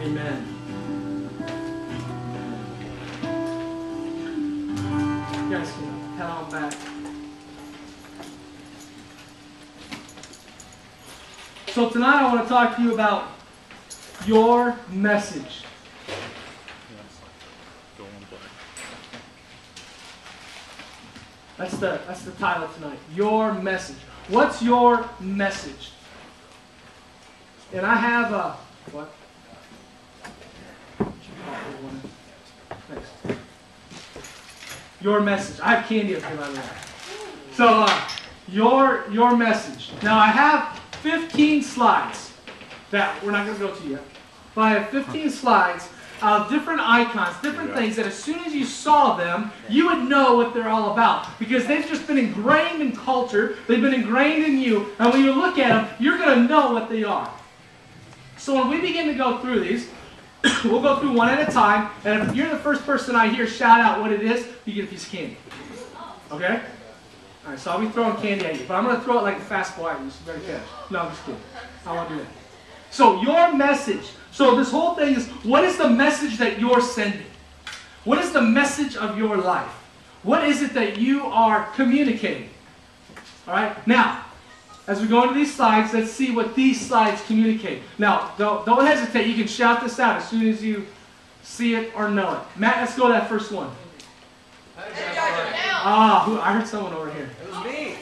Amen. You guys can head on back. So tonight I want to talk to you about your message. That's the that's the title tonight. Your message. What's your message? And I have a what? Thanks. Your message. I have candy up here by the way. So uh, your your message. Now I have 15 slides that we're not going to go to yet. But I have 15 slides of different icons, different things that as soon as you saw them, you would know what they're all about. Because they've just been ingrained in culture, they've been ingrained in you, and when you look at them, you're going to know what they are. So when we begin to go through these, we'll go through one at a time, and if you're the first person I hear shout out what it is, you get a piece of candy. Okay? All right, so I'll be throwing candy at you, but I'm going to throw it like a fastball at you, so you better catch. No, I'm just kidding. I won't do that. So your message. So this whole thing is, what is the message that you're sending? What is the message of your life? What is it that you are communicating? All right. Now, as we go into these slides, let's see what these slides communicate. Now, don't, don't hesitate. You can shout this out as soon as you see it or know it. Matt, let's go to that first one. Ah, who, I heard someone over here. It was me.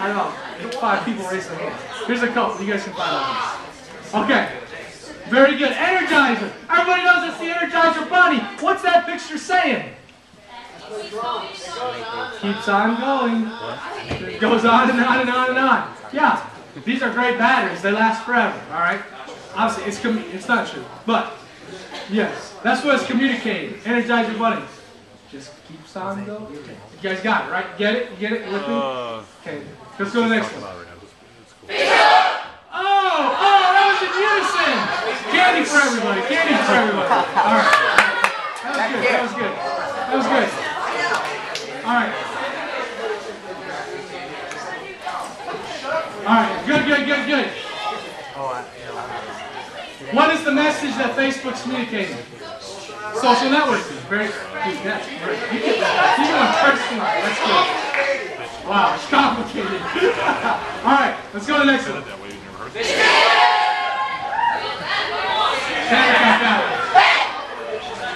I don't know. Five people raised their hands. Here's a couple. You guys can find out. Okay. Very good. Energizer. Everybody knows it's the Energizer Bunny. What's that picture saying? Keeps on going. It goes on and on and on and on. Yeah. These are great batteries. They last forever. All right. Obviously, it's com- it's not true, but yes, that's what it's communicating. Energizer bunnies. Just keeps on going. You guys got it, right? Get it? Get it with me? Okay. Let's go to the next one. Oh, oh, that was in unison. Candy for everybody. Candy for everybody. All right. That was good. That was good. That was good. All right. All right. Good, good, good, good. What is the message that Facebook's communicating? Social networking. Very good. Great. You get that. You're doing personal. That's good. Wow, it's complicated. All right, let's go to the next one.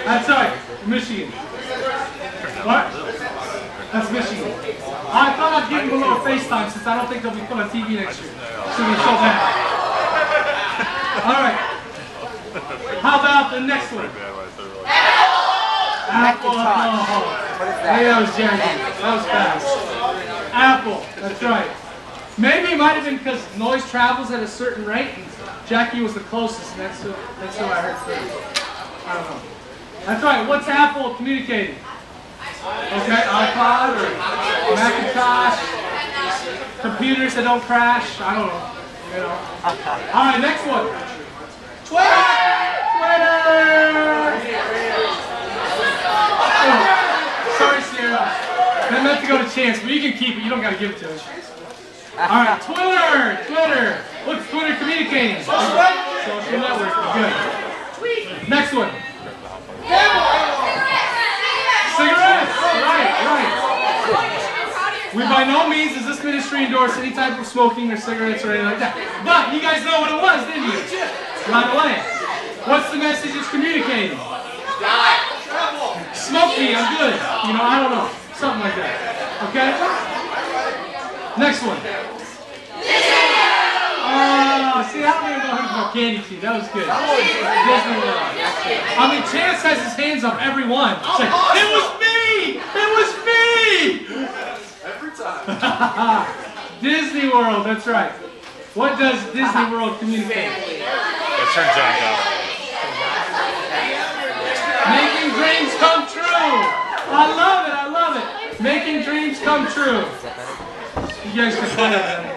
That's right, Michigan. What? That's Michigan. I thought I'd give them a little FaceTime since I don't think they'll be put on TV next year. So we show that. All right. How about the next one? Apple. Oh, hey, that was Jackie. That was fast. Apple. That's right. Maybe it might have been because noise travels at a certain rate, and Jackie was the closest, and that's who, that's who I heard first. I don't know. That's right. What's Apple communicating? Okay, iPod or Macintosh, computers that don't crash. I don't know. You know. All right, next one. Twitter. Sorry, Sierra. That meant to go to Chance, but you can keep it. You don't got to give it to us. All right, Twitter. Twitter. What's Twitter communicating? Social network. Good. Next one. Cigarettes. Right, right. We by no means does this ministry endorse any type of smoking or cigarettes or anything like that. But you guys know what it was, didn't you? Right away. What's the message it's communicating? Die. Smoke me, I'm good. You know, I don't know. Something like that. Okay? Next one. Oh, see, I don't even know who's more candy tea. That was good. Disney World. I mean, Chance has his hands up every one. It's like, oh, it was me! It was me! Every time. Disney World, that's right. What does Disney World communicate? Let's turn John down. Making dreams come true. I love it. I love it. Making dreams come true. You guys can find that.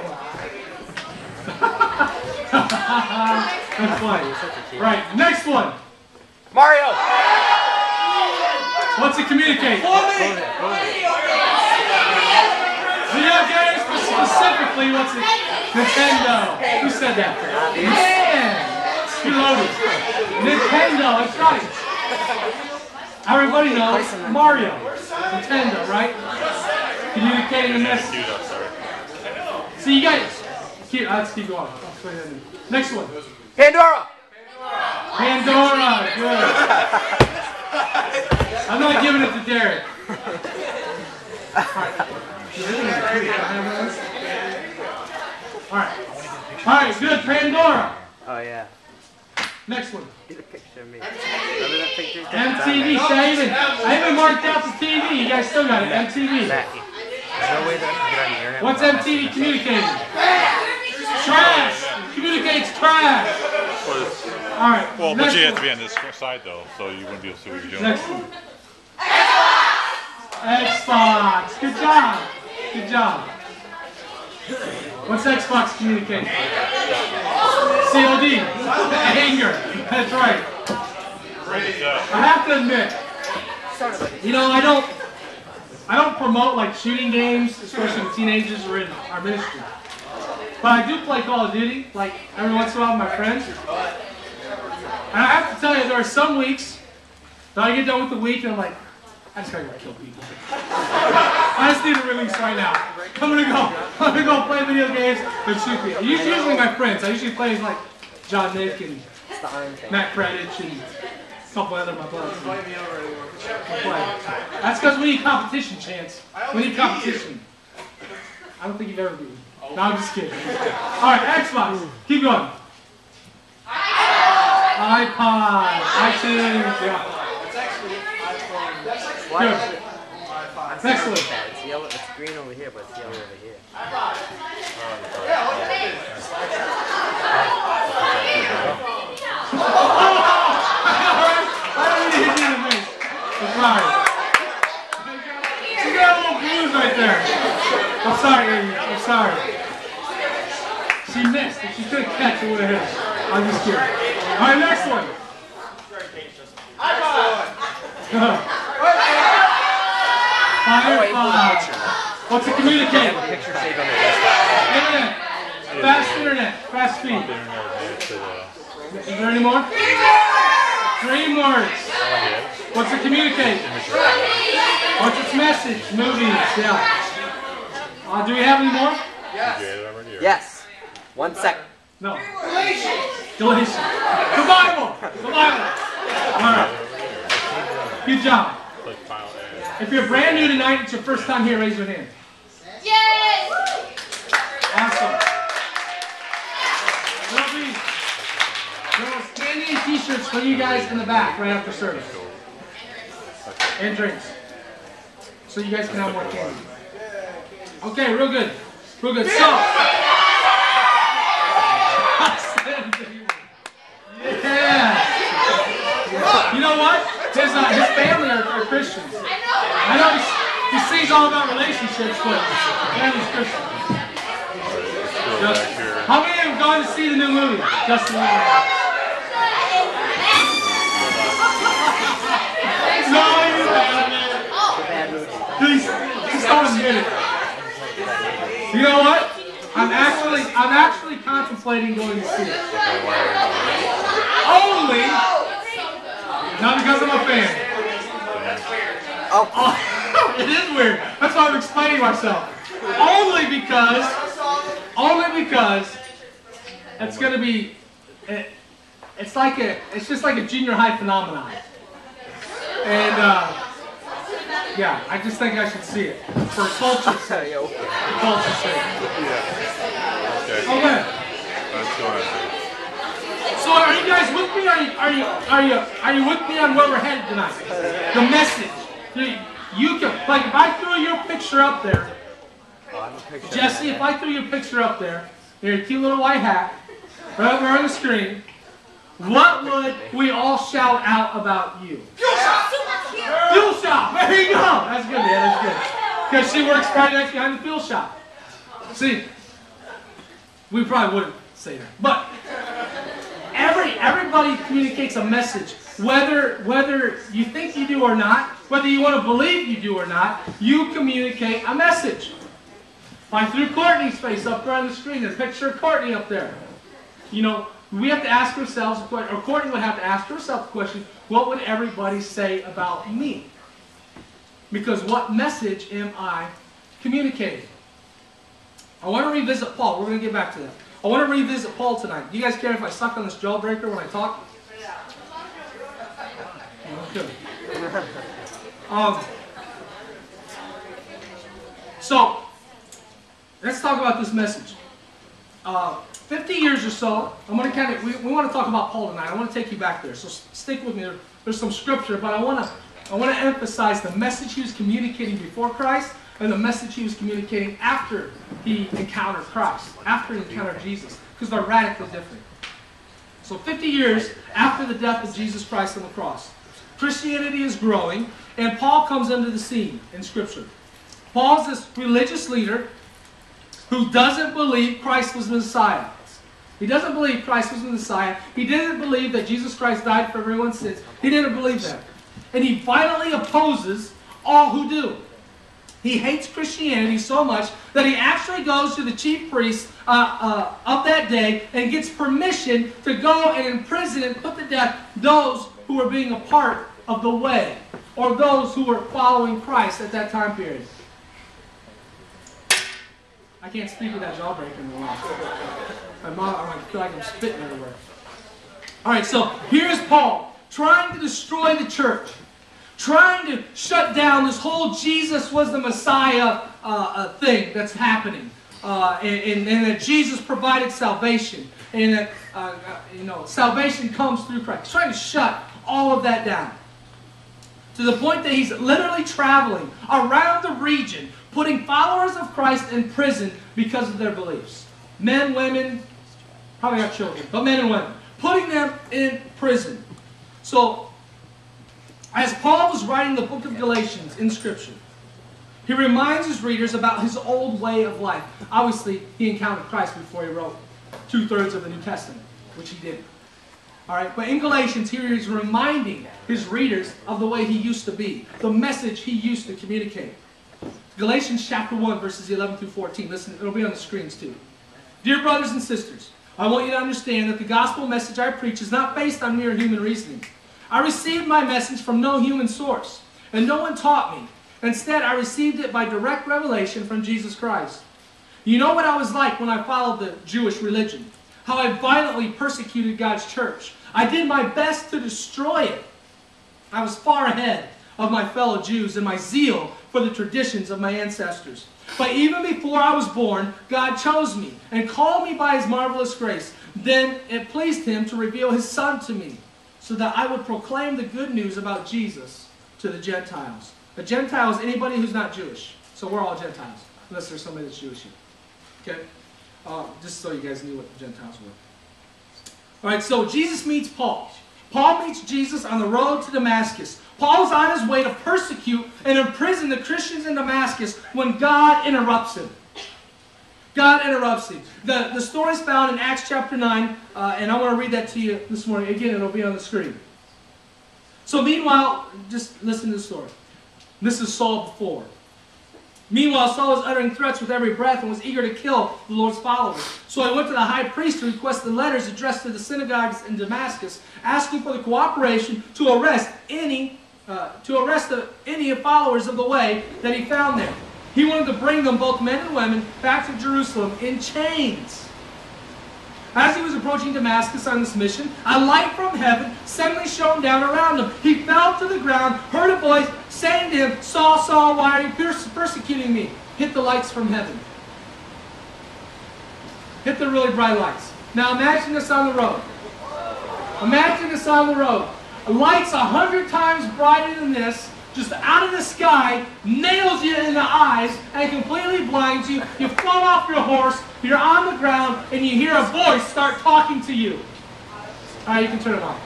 That's funny. Right. Next one. Mario! What's it communicate? Video games, but specifically, what's it? Nintendo. Who said that? Man. Loaded. Nintendo, that's right. Everybody knows Mario. Nintendo, right? Communicating a message. Queued up, sorry. See you guys. Keep, let's keep going. I'll explain that in a minute. Next one. Pandora! Pandora. Good. I'm not giving it to Derek. Alright. Alright, good. Pandora. Oh yeah. Next one. Get a picture of me. Remember that picture? MTV. See, I even, I even marked out the TV. You guys still got it. MTV. No way that I can get on the internet. What's MTV communicating? Trash. Communicates trash. Well, Alright. well, but you have to be on this side though, so you wouldn't be able to see what you're doing. Next one. Xbox. Good job. Good job. What's Xbox communicating? COD. Anger. That's right. I have to admit, you know, I don't, I don't promote like shooting games, especially with teenagers or in our ministry. But I do play Call of Duty, like every once in a while with my friends. And I have to tell you, there are some weeks that I get done with the week and I'm like, I just gotta go kill people. I just need a release right now. I'm gonna go, I'm gonna go play video games and shoot people. Usually usually my friends. I usually play like John Nick and It's the iron thing. Matt Creditch and a couple other of my brothers. Play. That's because we need competition, Chance. We need competition. I don't think you've ever beaten. me. No, I'm just kidding. All right, Xbox. Keep going. iPod, iTunes, yeah. Why Good. is it? I'm Next sorry one. It's yellow. It's green over here, but it's yellow over here. I don't need to hit you in the face. Sorry. She got a little bruise right there. I'm sorry, Amy. I'm sorry. She missed. If she could catch, it would have hit. I'm just kidding. All right, next one. Firefox. What's it communicate? Internet. Fast internet. Fast speed. Is there any more? DreamWorks. What's it communicate? What's its message? Movies, yeah. Uh, do we have any more? you had it already, or- Yes. One sec. No. Galatians. The Bible. The Bible. All right. Good job. Like file A. If you're brand new tonight, it's your first time here, raise your hand. Yay! Awesome. There'll be, there's candy and t-shirts for you guys in the back right after service. And drinks. So you guys can have more candy. Okay, real good. Real good. So. Yeah. You know what? His, uh, his family are, are Christians. I know he, he sings all about relationships, but family's Christian. Go Just- back here. how many have gone to see the new movie? Justin No, you haven't. Bad movie. Please, it. You know what? I'm actually, I'm actually contemplating going to see it. Only, not because I'm a fan. Oh, it is weird. That's why I'm explaining myself. Only because, only because it's gonna be, it, it's like a, it's just like a junior high phenomenon. And uh, yeah, I just think I should see it for culture's sake. yo. For culture's sake. Okay. Okay. Let's go on. So are you guys with me? Are you are you are you are you with me on where we're headed tonight? The message. You, you can like if I threw your picture up there. Oh, I have a picture. Jesse, if I threw your picture up there, your cute little white hat, right over on the screen, what would we all shout out about you? Fuel shop! Fuel shop! There you go! That's good, man, that's good. Because she works right next behind the fuel shop. See, we probably wouldn't say that. But every everybody communicates a message. Whether whether you think you do or not, whether you want to believe you do or not, you communicate a message. I threw Courtney's face up there on the screen, there's a picture of Courtney up there. You know, we have to ask ourselves, or Courtney would have to ask herself the question, what would everybody say about me? Because what message am I communicating? I want to revisit Paul. We're going to get back to that. I want to revisit Paul tonight. Do you guys care if I suck on this jawbreaker when I talk? Okay. Um, so, let's talk about this message. Uh, 50 years or so, I'm going to kind of, we, we want to talk about Paul tonight. I want to take you back there. So stick with me. There- there's some scripture, but I want to, I want to emphasize the message he was communicating before Christ and the message he was communicating after he encountered Christ, after he encountered Jesus, because they're radically different. So 50 years after the death of Jesus Christ on the cross, Christianity is growing, and Paul comes into the scene in Scripture. Paul's this religious leader who doesn't believe Christ was the Messiah. He doesn't believe Christ was the Messiah. He didn't believe that Jesus Christ died for everyone's sins. He didn't believe that. And he violently opposes all who do. He hates Christianity so much that he actually goes to the chief priest uh, uh, of that day and gets permission to go and imprison and put to death those who were being a part of the way or those who were following Christ at that time period. I can't speak with that jawbreaker the. My mom, I feel like I'm spitting everywhere. All right, so here's Paul trying to destroy the church, trying to shut down this whole Jesus was the Messiah uh, uh, thing that's happening, uh, and, and, and that Jesus provided salvation, and that uh, uh, you know salvation comes through Christ. He's trying to shut all of that down to the point that he's literally traveling around the region, putting followers of Christ in prison because of their beliefs. Men, women, probably not children, but men and women, putting them in prison. So, as Paul was writing the book of Galatians in Scripture, he reminds his readers about his old way of life. Obviously, he encountered Christ before he wrote two thirds of the New Testament, which he did. All right, but in Galatians, here he's reminding his readers of the way he used to be, the message he used to communicate. Galatians chapter 1, verses 11 through 14. Listen, it'll be on the screens too. Dear brothers and sisters, I want you to understand that the gospel message I preach is not based on mere human reasoning. I received my message from no human source, and no one taught me. Instead, I received it by direct revelation from Jesus Christ. You know what I was like when I followed the Jewish religion, how I violently persecuted God's church. I did my best to destroy it. I was far ahead of my fellow Jews in my zeal for the traditions of my ancestors. But even before I was born, God chose me and called me by his marvelous grace. Then it pleased him to reveal his Son to me, so that I would proclaim the good news about Jesus to the Gentiles. A Gentile is anybody who's not Jewish. So we're all Gentiles, unless there's somebody that's Jewish here. Okay? Uh, just so you guys knew what the Gentiles were. All right, so Jesus meets Paul. Paul meets Jesus on the road to Damascus. Paul's on his way to persecute and imprison the Christians in Damascus when God interrupts him. God interrupts him. The, the story is found in Acts chapter 9, uh, and I want to read that to you this morning. Again, it'll be on the screen. So, meanwhile, just listen to the story. This is Saul before. Meanwhile, Saul was uttering threats with every breath and was eager to kill the Lord's followers. So he went to the high priest to request the letters addressed to the synagogues in Damascus, asking for the cooperation to arrest any, uh, to arrest the, any followers of the way that he found there. He wanted to bring them, both men and women, back to Jerusalem in chains. As he was approaching Damascus on this mission, a light from heaven suddenly shone down around him. He fell to the ground, heard a voice saying to him, Saul, Saul, why are you perse- persecuting me? Hit the lights from heaven. Hit the really bright lights. Now imagine this on the road. Imagine this on the road. Lights a hundred times brighter than this, just out of the sky, nails you in the eyes, and completely blinds you. You fall off your horse, you're on the ground, and you hear a voice start talking to you. All right, you can turn it off.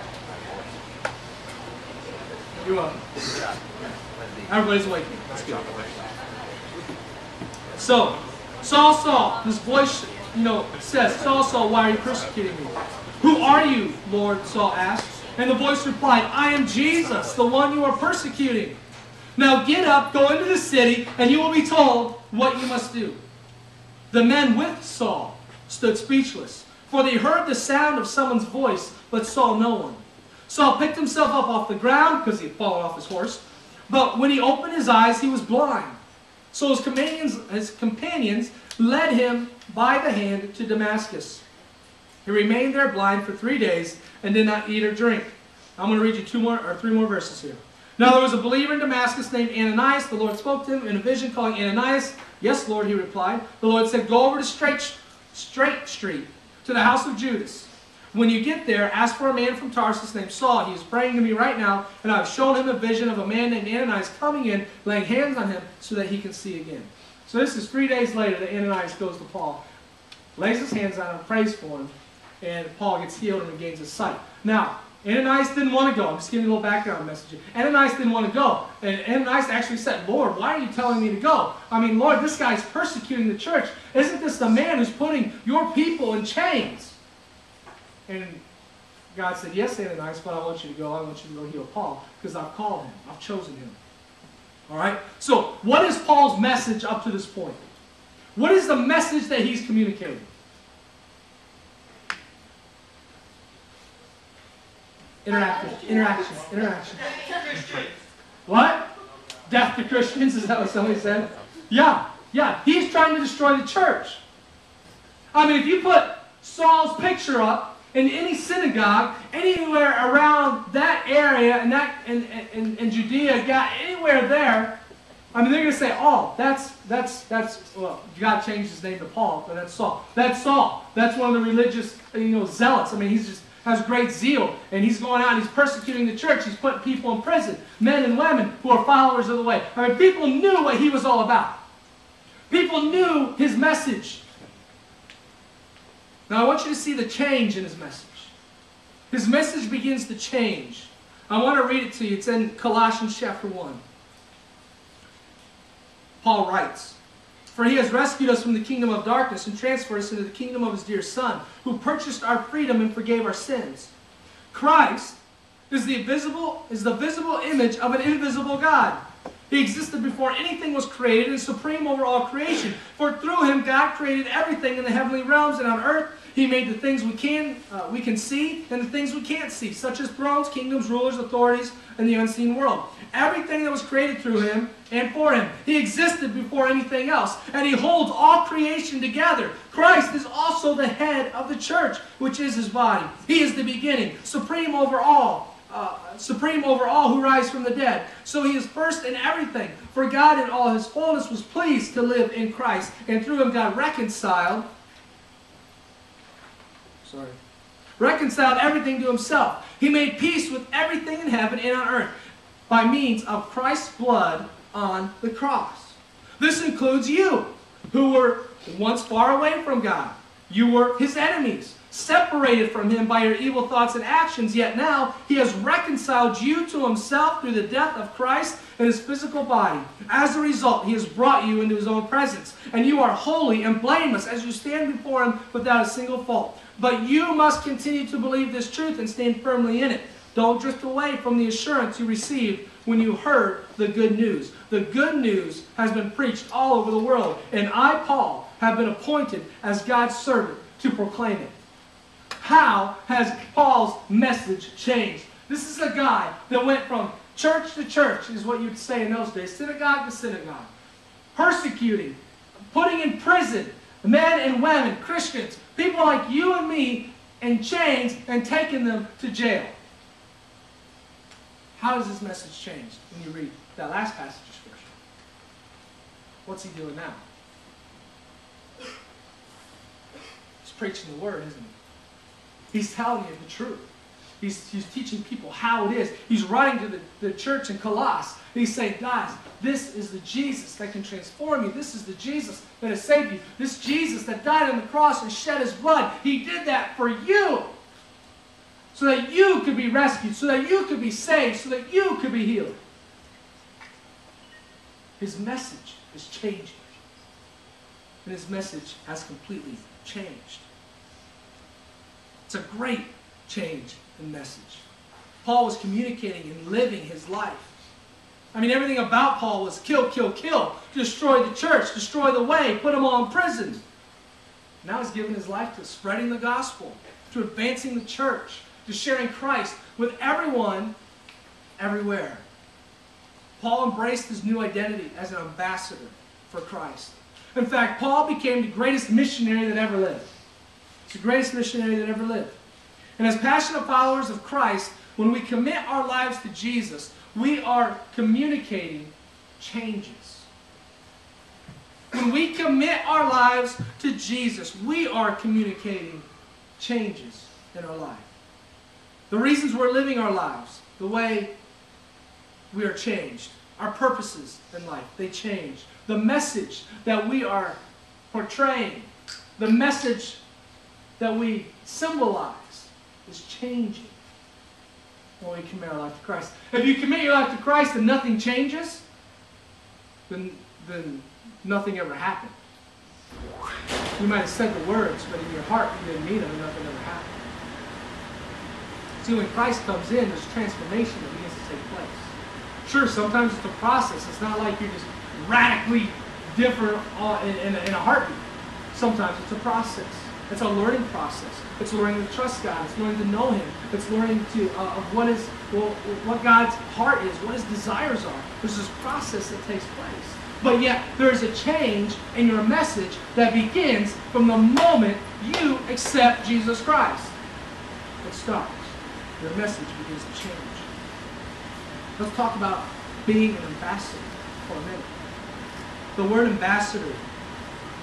You're welcome. Uh, everybody's awake. That's good. So, Saul, Saul, this voice, you know, says, Saul, Saul, why are you persecuting me? Who are you, Lord? Saul asked. And the voice replied, I am Jesus, the one you are persecuting. Now get up, go into the city, and you will be told what you must do. The men with Saul stood speechless, for they heard the sound of someone's voice, but saw no one. Saul picked himself up off the ground because he had fallen off his horse. But when he opened his eyes, he was blind. So his companions, his companions led him by the hand to Damascus. He remained there blind for three days and did not eat or drink. I'm going to read you two more or three more verses here. Now there was a believer in Damascus named Ananias. The Lord spoke to him in a vision, calling Ananias. Yes, Lord, he replied. The Lord said, Go over to Straight, Straight Street to the house of Judas. When you get there, ask for a man from Tarsus named Saul. He is praying to me right now, and I've shown him a vision of a man named Ananias coming in, laying hands on him so that he can see again. So this is three days later that Ananias goes to Paul, lays his hands on him, prays for him, and Paul gets healed and regains his sight. Now, Ananias didn't want to go. I'm just giving you a little background message. Ananias didn't want to go. And Ananias actually said, Lord, why are you telling me to go? I mean, Lord, this guy's persecuting the church. Isn't this the man who's putting your people in chains? And God said, Yes, Ananias, but I want you to go. I want you to go heal Paul because I've called him. I've chosen him. All right? So, what is Paul's message up to this point? What is the message that he's communicating? Interaction, interaction, interaction. What? Death to Christians? Is that what somebody said? Yeah, yeah. He's trying to destroy the church. I mean, if you put Saul's picture up in any synagogue, anywhere around that area, and that in, in, in Judea, got anywhere there, I mean, they're going to say, "Oh, that's that's that's well, God changed his name to Paul, but that's Saul. That's Saul. That's one of the religious, you know, zealots. I mean, he's just has great zeal, and he's going out, he's persecuting the church, he's putting people in prison, men and women who are followers of the way. I mean, people knew what he was all about. People knew his message. Now, I want you to see the change in his message. His message begins to change. I want to read it to you. It's in Colossians chapter 1. Paul writes, for he has rescued us from the kingdom of darkness and transferred us into the kingdom of his dear Son, who purchased our freedom and forgave our sins. Christ is the visible, is the visible image of an invisible God. He existed before anything was created and supreme over all creation. For through him God created everything in the heavenly realms and on earth. He made the things we can uh, we can see and the things we can't see, such as thrones, kingdoms, rulers, authorities, and the unseen world. Everything that was created through him and for him. He existed before anything else, and he holds all creation together. Christ is also the head of the church, which is his body. He is the beginning, supreme over all, uh, supreme over all who rise from the dead. So he is first in everything. For God in all his fullness was pleased to live in Christ, and through him God reconciled. Sorry. Reconciled everything to himself. He made peace with everything in heaven and on earth by means of Christ's blood on the cross. This includes you, who were once far away from God. You were his enemies, separated from him by your evil thoughts and actions, yet now he has reconciled you to himself through the death of Christ in his physical body. As a result, he has brought you into his own presence, and you are holy and blameless as you stand before him without a single fault. But you must continue to believe this truth and stand firmly in it. Don't drift away from the assurance you received when you heard the good news. The good news has been preached all over the world, and I, Paul, have been appointed as God's servant to proclaim it. How has Paul's message changed? This is a guy that went from church to church, is what you'd say in those days, synagogue to synagogue, persecuting, putting in prison men and women, Christians, people like you and me, in chains and taking them to jail. How does this message change when you read that last passage of Scripture? What's he doing now? He's preaching the word, isn't he? He's telling you the truth. He's, he's teaching people how it is. He's writing to the, the church in Colossus. He's saying, guys, this is the Jesus that can transform you. This is the Jesus that has saved you. This Jesus that died on the cross and shed his blood. He did that for you. So that you could be rescued. So that you could be saved. So that you could be healed. His message is changing. And his message has completely changed. It's a great change in message. Paul was communicating and living his life. I mean, everything about Paul was kill, kill, kill, destroy the church, destroy the way, put them all in prison. Now he's given his life to spreading the gospel, to advancing the church, to sharing Christ with everyone, everywhere. Paul embraced his new identity as an ambassador for Christ. In fact, Paul became the greatest missionary that ever lived. The greatest missionary that ever lived. And as passionate followers of Christ, when we commit our lives to Jesus, we are communicating changes. When we commit our lives to Jesus, we are communicating changes in our life. The reasons we're living our lives, the way we are changed, our purposes in life, they change. The message that we are portraying, the message that we symbolize is changing when we commit our life to Christ. If you commit your life to Christ and nothing changes, then, then nothing ever happened. You might have said the words, but in your heart you didn't mean them nothing ever happened. See, when Christ comes in, there's transformation that begins to take place. Sure, sometimes it's a process. It's not like you're just radically different in, in, a, in a heartbeat. Sometimes it's a process. It's a learning process. It's learning to trust God. It's learning to know Him. It's learning to uh, of what is well, what God's heart is, what His desires are. There's this process that takes place. But yet there is a change in your message that begins from the moment you accept Jesus Christ. It starts. Your message begins to change. Let's talk about being an ambassador for a minute. The word ambassador,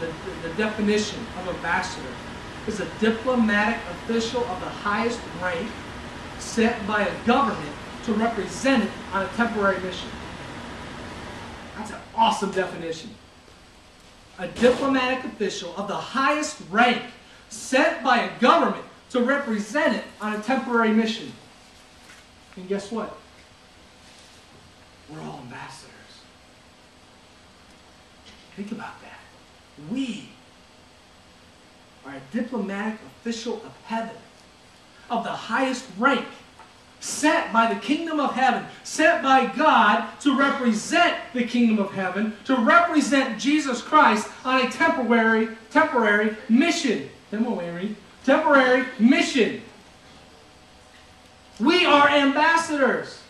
the, the, the definition of ambassador is a diplomatic official of the highest rank sent by a government to represent it on a temporary mission. That's an awesome definition. A diplomatic official of the highest rank sent by a government to represent it on a temporary mission. And guess what? We're all ambassadors. Think about that. We are a diplomatic official of heaven, of the highest rank, sent by the kingdom of heaven, sent by God to represent the kingdom of heaven, to represent Jesus Christ on a temporary, temporary mission. Read? Temporary mission. We are ambassadors.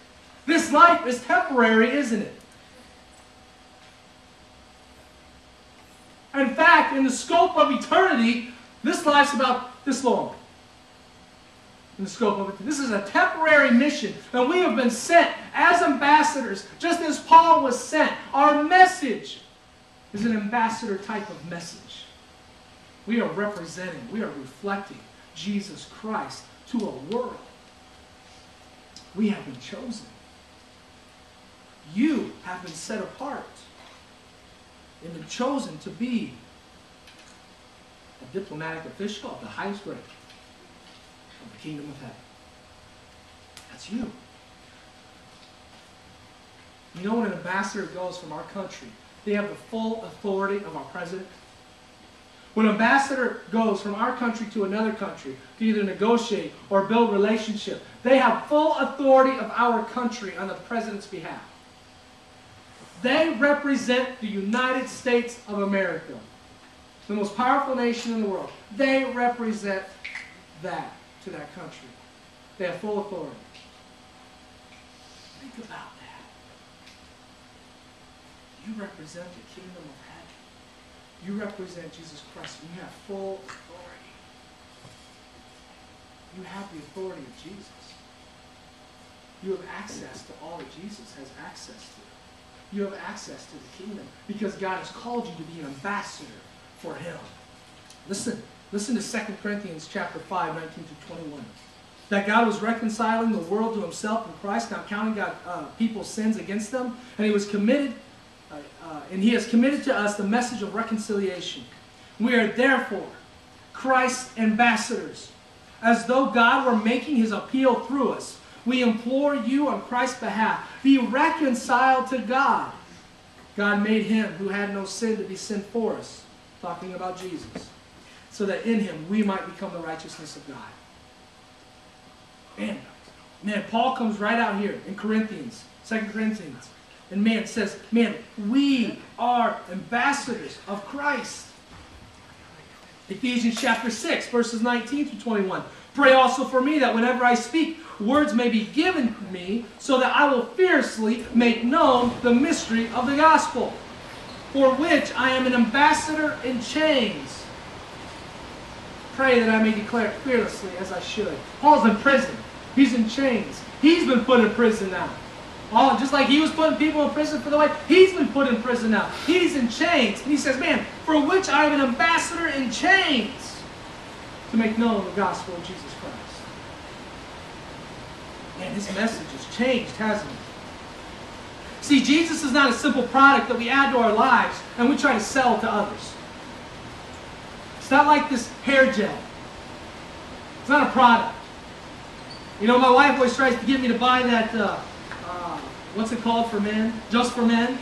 This life is temporary, isn't it? In fact, in the scope of eternity, this life's about this long. In the scope of it. This is a temporary mission. that we have been sent as ambassadors, just as Paul was sent. Our message is an ambassador type of message. We are representing, we are reflecting Jesus Christ to a world. We have been chosen. You have been set apart and been chosen to be a diplomatic official of the highest rank of the kingdom of heaven. That's you. You know when an ambassador goes from our country, they have the full authority of our president. When an ambassador goes from our country to another country to either negotiate or build relationship, they have full authority of our country on the president's behalf. They represent the United States of America, the most powerful nation in the world. They represent that to that country. They have full authority. Think about that. You represent the kingdom of heaven. You represent Jesus Christ. You have full authority. You have the authority of Jesus. You have access to all that Jesus has access to. You have access to the kingdom because God has called you to be an ambassador for him. Listen, listen to 2 Corinthians chapter 5, 19 to 21. That God was reconciling the world to himself in Christ, not counting God, uh, people's sins against them, and he was committed, uh, uh, and he has committed to us the message of reconciliation. We are therefore Christ's ambassadors, as though God were making his appeal through us. We implore you on Christ's behalf, be reconciled to God. God made him who had no sin to be sin for us, talking about Jesus, so that in him we might become the righteousness of God. Man, man, Paul comes right out here in Corinthians, 2 Corinthians, and man says, man, we are ambassadors of Christ. Ephesians chapter 6, verses 19 through 21. Pray also for me that whenever I speak, words may be given me, so that I will fiercely make known the mystery of the gospel, for which I am an ambassador in chains. Pray that I may declare it fearlessly as I should. Paul's in prison. He's in chains. He's been put in prison now. All, just like he was putting people in prison for the way, he's been put in prison now. He's in chains. And he says, Man, for which I am an ambassador in chains to make known the gospel of Jesus Christ. Man, this message has changed, hasn't it? See, Jesus is not a simple product that we add to our lives and we try to sell to others. It's not like this hair gel. It's not a product. You know, my wife always tries to get me to buy that, uh, uh, what's it called for men? Just for men.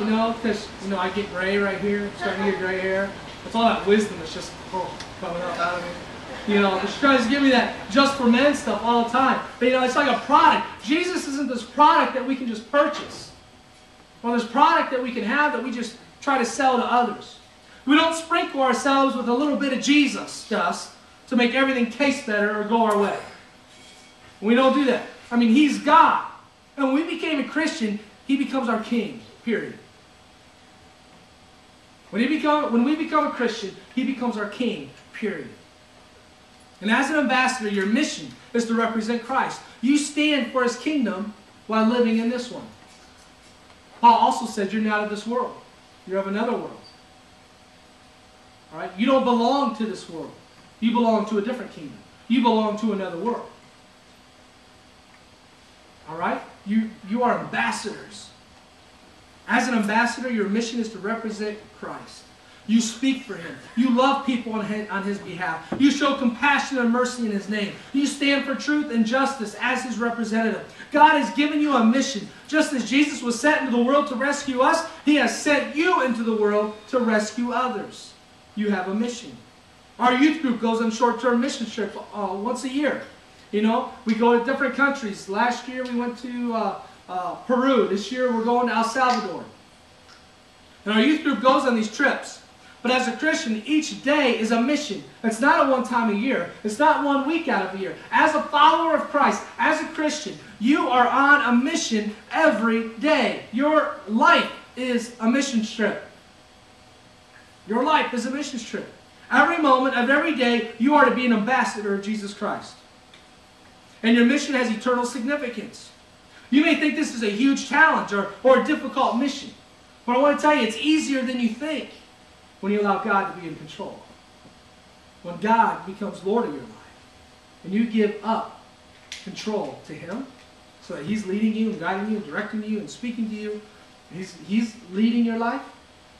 You know, because, you know, I get gray right here, starting to get gray hair. It's all that wisdom that's just oh, coming up out of me. You know, she tries to give me that just for men stuff all the time. But, you know, it's like a product. Jesus isn't this product that we can just purchase. Or this product that we can have that we just try to sell to others. We don't sprinkle ourselves with a little bit of Jesus dust to make everything taste better or go our way. We don't do that. I mean, He's God. And when we became a Christian, He becomes our King, period. When, he become, when we become a Christian, He becomes our King, period. And as an ambassador, your mission is to represent Christ. You stand for His kingdom while living in this one. Paul also said you're not of this world. You're of another world. All right? You don't belong to this world. You belong to a different kingdom. You belong to another world. All right? You, you are ambassadors. As an ambassador, your mission is to represent Christ. You speak for him. You love people on his, on his behalf. You show compassion and mercy in his name. You stand for truth and justice as his representative. God has given you a mission. Just as Jesus was sent into the world to rescue us, he has sent you into the world to rescue others. You have a mission. Our youth group goes on short-term mission trips uh, once a year. You know, we go to different countries. Last year we went to uh, uh, Peru. This year we're going to El Salvador. And our youth group goes on these trips. But as a Christian, each day is a mission. It's not a one time a year. It's not one week out of a year. As a follower of Christ, as a Christian, you are on a mission every day. Your life is a mission trip. Your life is a mission trip. Every moment of every day, you are to be an ambassador of Jesus Christ. And your mission has eternal significance. You may think this is a huge challenge or, or a difficult mission. But I want to tell you, it's easier than you think when you allow God to be in control. When God becomes Lord of your life. And you give up control to Him so that He's leading you and guiding you and directing you and speaking to you. He's, he's leading your life.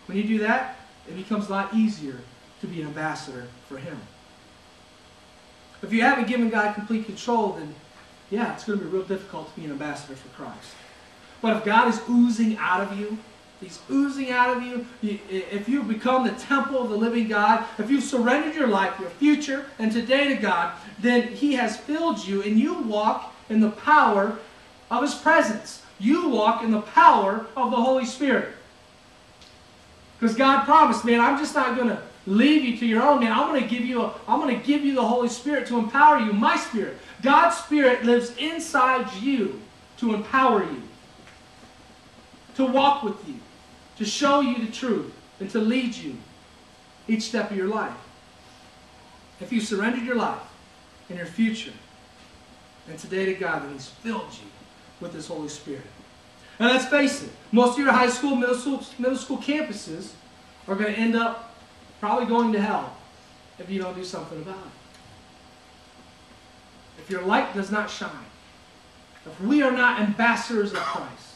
When you do that, it becomes a lot easier to be an ambassador for Him. If you haven't given God complete control, then yeah, it's going to be real difficult to be an ambassador for Christ. But if God is oozing out of you, He's oozing out of you. If you become the temple of the living God, if you've surrendered your life, your future, and today to God, then He has filled you and you walk in the power of His presence. You walk in the power of the Holy Spirit. Because God promised, man, I'm just not going to leave you to your own, man. I'm going to give you a, I'm going to give you the Holy Spirit to empower you, my spirit. God's spirit lives inside you to empower you, to walk with you, to show you the truth, and to lead you each step of your life. If you surrendered your life and your future and today to God, then He's filled you with His Holy Spirit. And let's face it, most of your high school, middle school, middle school campuses are going to end up probably going to hell if you don't do something about it. If your light does not shine, if we are not ambassadors of Christ,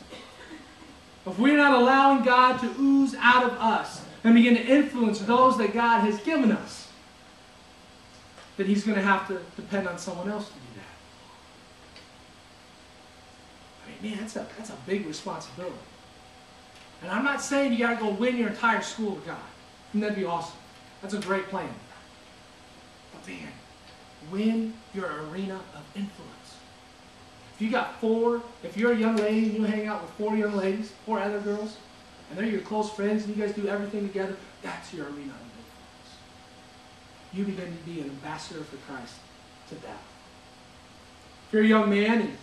if we're not allowing God to ooze out of us and begin to influence those that God has given us, then He's going to have to depend on someone else to do that. I mean, man, that's a, that's a big responsibility. And I'm not saying you got to go win your entire school to God. And that'd be awesome. That's a great plan. But man, win your arena of influence. If you got four, if you're a young lady and you hang out with four young ladies, four other girls, and they're your close friends and you guys do everything together, that's your arena of influence. you begin to be an ambassador for Christ to them. If you're a young man and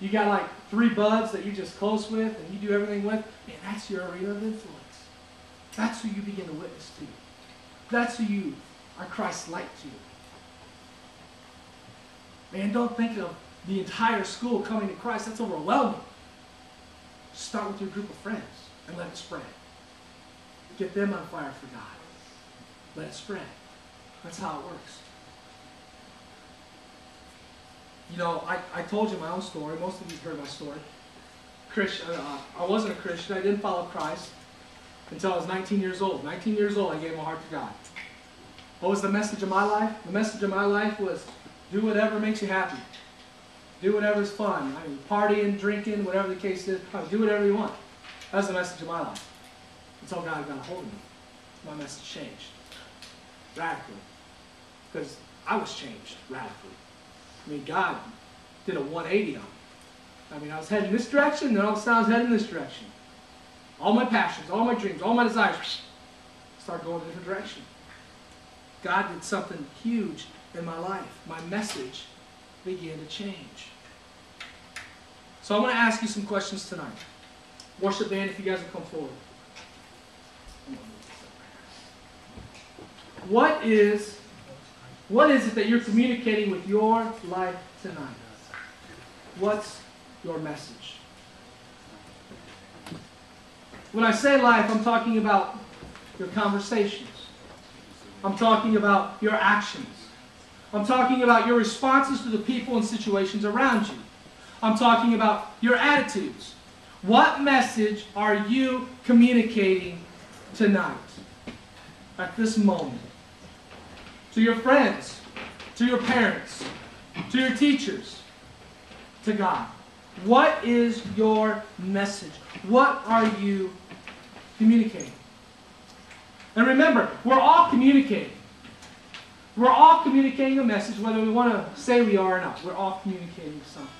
you got like three buds that you're just close with and you do everything with, man, that's your arena of influence. That's who you begin to witness to. That's who you are Christ-like to. Man, don't think of the entire school coming to Christ. That's overwhelming. Start with your group of friends and let it spread. Get them on fire for God. Let it spread. That's how it works. You know, I, I told you my own story. Most of you heard my story. Christian, uh, I wasn't a Christian. I didn't follow Christ until I was 19 years old. 19 years old, I gave my heart to God. What was the message of my life? The message of my life was do whatever makes you happy. Do whatever's fun. I mean, partying, drinking, whatever the case is. I mean, do whatever you want. That's the message of my life. Until God got a hold of me. My message changed. Radically. Because I was changed radically. I mean, God did a 180 on me. I mean, I was heading this direction, then all of a sudden I was heading this direction. All my passions, all my dreams, all my desires start going in a different direction. God did something huge in my life. My message began to change. So I'm going to ask you some questions tonight. Worship band, if you guys will come forward. What is what is it that you're communicating with your life tonight? What's your message? When I say life, I'm talking about your conversations. I'm talking about your actions. I'm talking about your responses to the people and situations around you. I'm talking about your attitudes. What message are you communicating tonight, at this moment? To your friends, to your parents, to your teachers, to God. What is your message? What are you communicating? And remember, we're all communicating. We're all communicating a message, whether we want to say we are or not. We're all communicating something.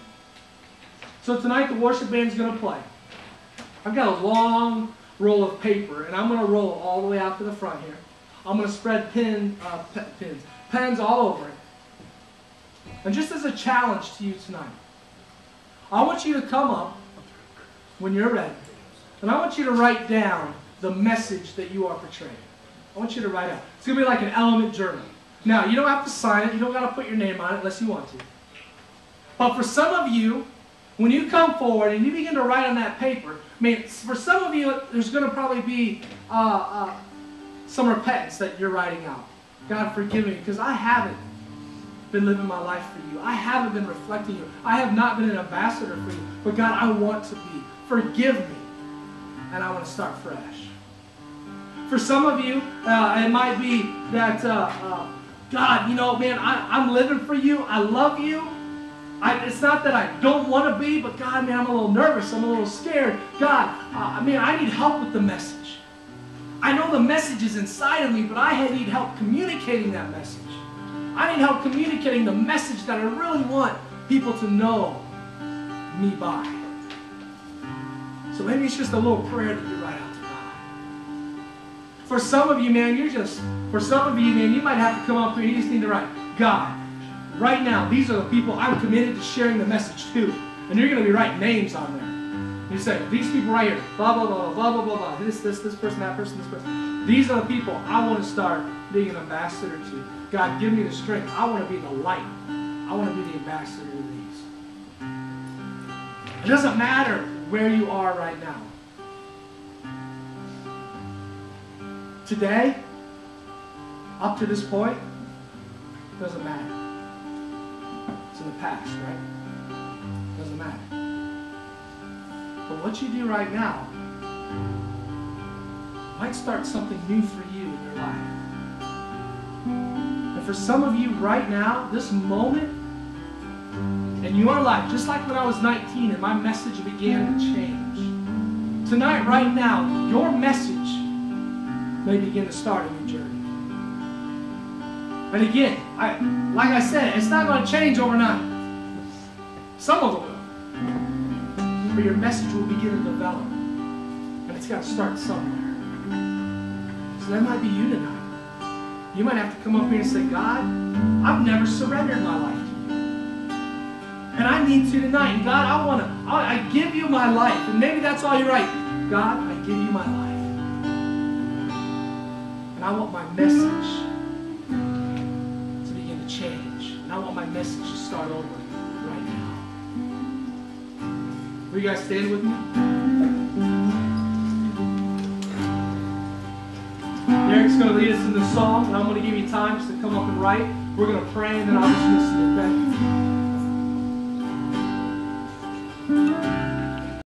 So tonight the worship band is going to play. I've got a long roll of paper, and I'm going to roll all the way out to the front here. I'm going to spread uh, pe- pins, pens all over it. And just as a challenge to you tonight, I want you to come up when you're ready, and I want you to write down the message that you are portraying. I want you to write out. It's going to be like an element journal. Now, you don't have to sign it. You don't got to put your name on it unless you want to. But for some of you, when you come forward and you begin to write on that paper, I mean, for some of you, there's going to probably be uh, uh, some repentance that you're writing out. God, forgive me, because I haven't been living my life for you. I haven't been reflecting you. I have not been an ambassador for you. But God, I want to be. Forgive me. And I want to start fresh. For some of you, uh, it might be that, uh, uh, God, you know, man, I, I'm living for you. I love you. I, it's not that I don't want to be, but God, man, I'm a little nervous. I'm a little scared. God, uh, I mean, I need help with the message. I know the message is inside of me, but I need help communicating that message. I need help communicating the message that I really want people to know me by. So maybe it's just a little prayer that you For some of you, man, you're just, for some of you, man, you might have to come up here, you just need to write, God, right now, these are the people I'm committed to sharing the message to. And you're going to be writing names on there. You say, these people right here, blah, blah, blah, blah, blah, blah, blah, this, this, this person, that person, this person. These are the people I want to start being an ambassador to. God, give me the strength. I want to be the light. I want to be the ambassador to these. It doesn't matter where you are right now. Today, up to this point, doesn't matter. It's in the past, right? Doesn't matter. But what you do right now might start something new for you in your life. And for some of you right now, this moment in your life, just like when I was 19 and my message began to change, tonight, right now, your message may begin to start a new journey. And again, I, like I said, it's not going to change overnight. Some of it will. But your message will begin to develop. And it's got to start somewhere. So that might be you tonight. You might have to come up here and say, God, I've never surrendered my life to you. And I need to tonight. And God, I want to, I, I give you my life. And maybe that's all you're right. God, I give you my life. And I want my message to begin to change. And I want my message to start over right now. Will you guys stand with me? Eric's going to lead us in the song, and I'm going to give you time just to come up and write. We're going to pray, and then I'll just listen, okay?